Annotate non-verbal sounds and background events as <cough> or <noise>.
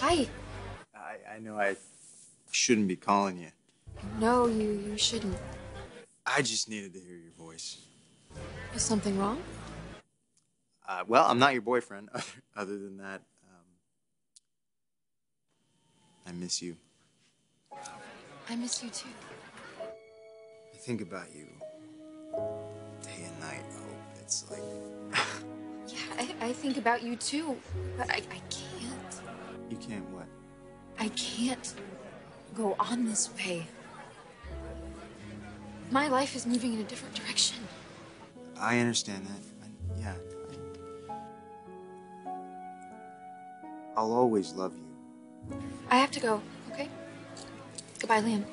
Hi. I, I know I shouldn't be calling you. No, you, you shouldn't. I just needed to hear your voice. Is something wrong? Uh, well, I'm not your boyfriend. <laughs> Other, other than that, um, I miss you. I miss you too. I think about you day and night. Oh, it's like <laughs> Yeah, I, I think about you too, but I, I can't. You can't what? I can't go on this way. My life is moving in a different direction. I understand that. I, yeah. I'll always love you. I have to go, okay? Goodbye, Liam.